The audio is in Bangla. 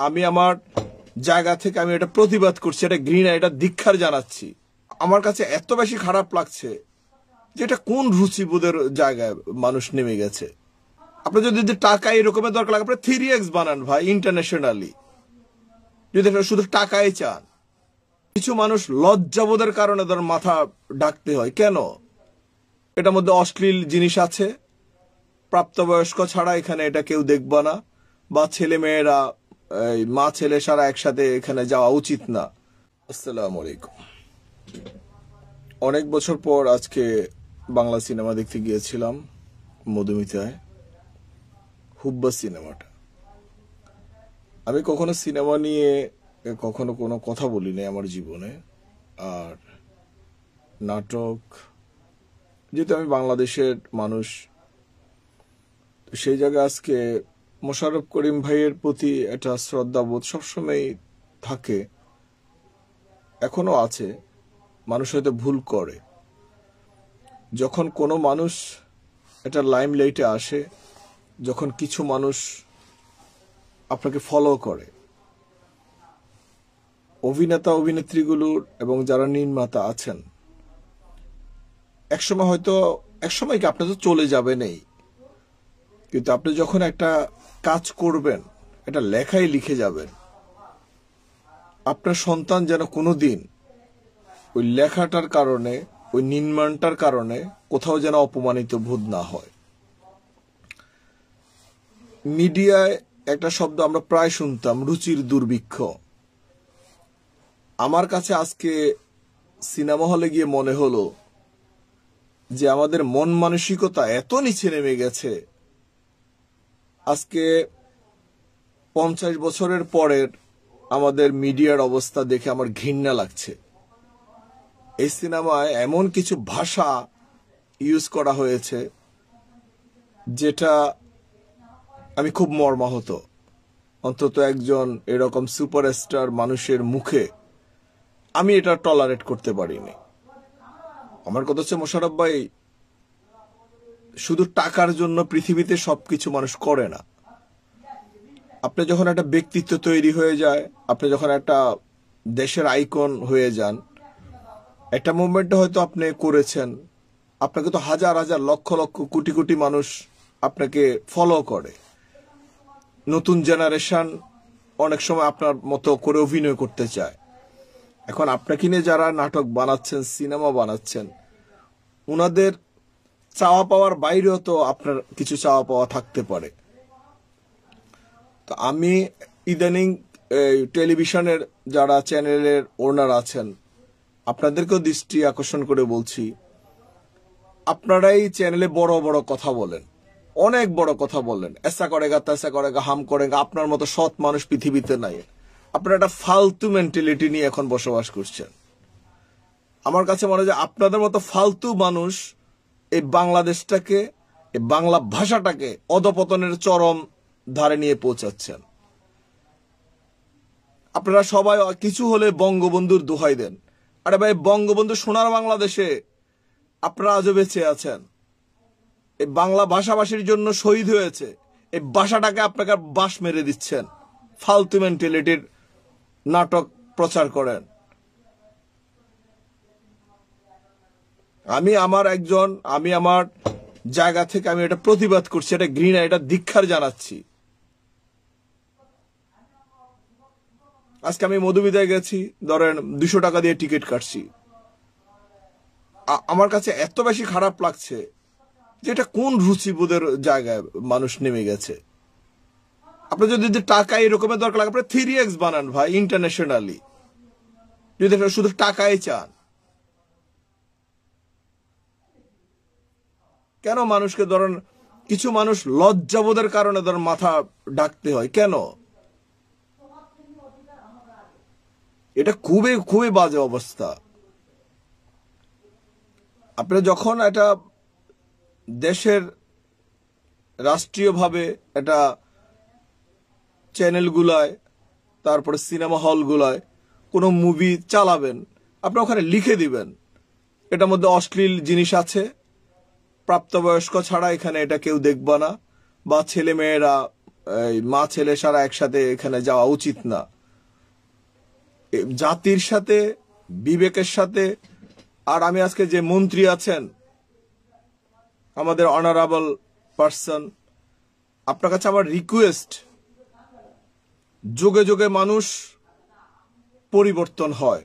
আমি আমার জায়গা থেকে আমি এটা প্রতিবাদ করছি, এটা ঘৃণা, এটা দীক্ষার জানাচ্ছি। আমার কাছে এত বেশি খারাপ লাগছে যে এটা কোন রুচিবোধের জায়গায় মানুষ নেমে গেছে। আপনি যদি টাকা এরকমের দরকার লাগে আপনি থ্রি এক্স বানান ভাই ইন্টারন্যাশনালি যদি শুধু টাকাই চান। কিছু মানুষ লজ্জাবোধের কারণে তার মাথা ডাকতে হয়। কেন? এটার মধ্যে অশ্লীল জিনিস আছে। প্রাপ্তবয়স্ক ছাড়া এখানে এটা কেউ দেখবা না। বা ছেলে মেয়েরা মা ছেলে সারা একসাথে এখানে যাওয়া উচিত না। আসসালাম আলাইকুম। অনেক বছর পর আজকে বাংলা সিনেমা দেখতে গিয়েছিলাম মধুমিতায়। হুব্বা সিনেমাটা। আমি কখনো সিনেমা নিয়ে কখনো কোনো কথা বলিনি আমার জীবনে। আর নাটক, যেহেতু আমি বাংলাদেশের মানুষ, সেই জায়গায় আজকে মোশাররফ করিম ভাইয়ের প্রতি একটা শ্রদ্ধাবোধ সবসময় থাকে, এখনও আছে, মানুষ হয়তো ভুল করে। যখন কোনো মানুষ একটা লাইম লাইটে আসে, যখন কিছু মানুষ আপনাকে ফলো করে, অভিনেতা অভিনেত্রীগুলোর এবং যারা নির্মাতা আছেন, একসময় হয়তো, একসময় কি আপনি তো চলে যাবেনই, কিন্তু আপনি যখন একটা কাজ করবেন, এটা লেখাই লিখে যাবেন। আপনার সন্তান যেন কোনো দিন ওই লেখাটার কারণে, ওই নির্মাণটার কারণে কোথাও যেন অপমানিত বোধ না হয়। মিডিয়ায় একটা শব্দ আমরা প্রায় শুনতাম, রুচির দুর্ভিক্ষ। আমার কাছে আজকে সিনেমা হলে গিয়ে মনে হলো যে আমাদের মন মানসিকতা এত নিচে নেমে গেছে আজকে পঞ্চাশ বছরের পরের আমাদের মিডিয়ার অবস্থা দেখে আমার ঘৃণা লাগছে। এই সিনেমায় এমন কিছু ভাষা ইউজ করা হয়েছে, যেটা আমি খুব মর্মাহত। অন্তত একজন এরকম সুপারস্টার মানুষের মুখে আমি এটা টলারেট করতে পারিনি। আমার কথা হচ্ছে মোশারফ ভাই শুধু টাকার জন্য পৃথিবীতে সবকিছু মানুষ করে না। আপনি যখন একটা ব্যক্তিত্ব তৈরি হয়ে যায়, আপনি যখন একটা দেশের আইকন হয়ে যান, একটা মুভমেন্টে হয়তো আপনি করেছেন। আপনাকে তো হাজার হাজার, লক্ষ লক্ষ, কোটি কোটি মানুষ আপনাকে ফলো করে। নতুন জেনারেশন অনেক সময় আপনার মতো করে অভিনয় করতে চায়। এখন আপনাকে নিয়ে যারা নাটক বানাচ্ছেন, সিনেমা বানাচ্ছেন, উনাদের চাওয়া পাওয়ার বাইরেও তো আপনার কিছু চাওয়া পাওয়া থাকতে পারে। তো আমি ইদানিং টেলিভিশনের যারা চ্যানেলের ওনার আছেন, আপনাদেরকেও দৃষ্টি আকর্ষণ করে বলছি, আপনারাই চ্যানেলে বড় বড় কথা বলেন। অনেক বড় কথা বলেন। এসা করেগা, তেসা করেগা, হাম করে গা আপনার মতো সৎ মানুষ পৃথিবীতে নাই। আপনারা একটা ফালতু মেন্টালিটি নিয়ে এখন বসবাস করছেন। আমার কাছে মনে হয় আপনাদের মতো ফালতু মানুষ এই বাংলাদেশটাকে, এই বাংলা ভাষাটাকে অধপতনের চরম ধারে নিয়ে পৌঁছাচ্ছেন। আপনারা সবাই কিছু হলে বঙ্গবন্ধুর দোহাই দেন। আরে ভাই, বঙ্গবন্ধু সোনার বাংলাদেশে আপনারা আজও বেঁচে আছেন। এই বাংলা ভাষাভাষীর জন্য শহীদ হয়েছে। এই ভাষাটাকে আপনাকে বাস মেরে দিচ্ছেন। ফালতু মেন্টালিটির নাটক প্রচার করেন। আমি আমার একজন, আমি আমার জায়গা থেকে আমি এটা প্রতিবাদ করছি, এটা ঘৃণা, এটা দীক্ষার জানাচ্ছি। আজকে আমি মধুবিদায় গেছি, ধরেন দুশো টাকা দিয়ে টিকিট কাটছি। আমার কাছে এত বেশি খারাপ লাগছে যে এটা কোন রুচিবোধের জায়গায় মানুষ নেমে গেছে। আপনি যদি টাকা এরকমের দরকার লাগে, আপনি থ্রি এক্স বানান ভাই ইন্টারন্যাশনালি যদি শুধু টাকাই চান। কেন মানুষকে ধরেন কিছু মানুষ লজ্জাবোধের কারণে ধরেন মাথা ডাকতে হয়? কেন? এটা খুবই খুবই বাজে অবস্থা। আপনি যখন একটা দেশের রাষ্ট্রীয়ভাবে একটা চ্যানেলগুলায় তারপরে সিনেমা হলগুলায় কোনো মুভি চালাবেন, আপনি ওখানে লিখে দিবেন। এটার মধ্যে অশ্লীল জিনিস আছে। প্রাপ্তবয়স্ক ছাড়া এখানে এটা কেউ দেখবা না। বা ছেলে মেয়েরা মা ছেলে সারা একসাথে এখানে যাওয়া উচিত না। জাতির সাথে, বিবেকের সাথে, আর আমি আজকে যে মন্ত্রী আছেন, আমাদের অনারেবল পার্সন আপনার কাছে আমার রিকোয়েস্ট যুগে যুগে মানুষ পরিবর্তন হয়।